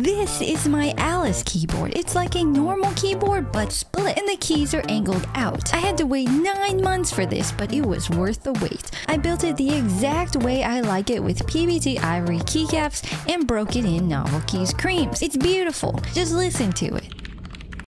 This is my Alice keyboard. It's like a normal keyboard but split and the keys are angled out. I had to wait 9 months for this but it was worth the wait. I built it the exact way I like it with PBT ivory keycaps and broke it in NovelKeys creams. It's beautiful. Just listen to it.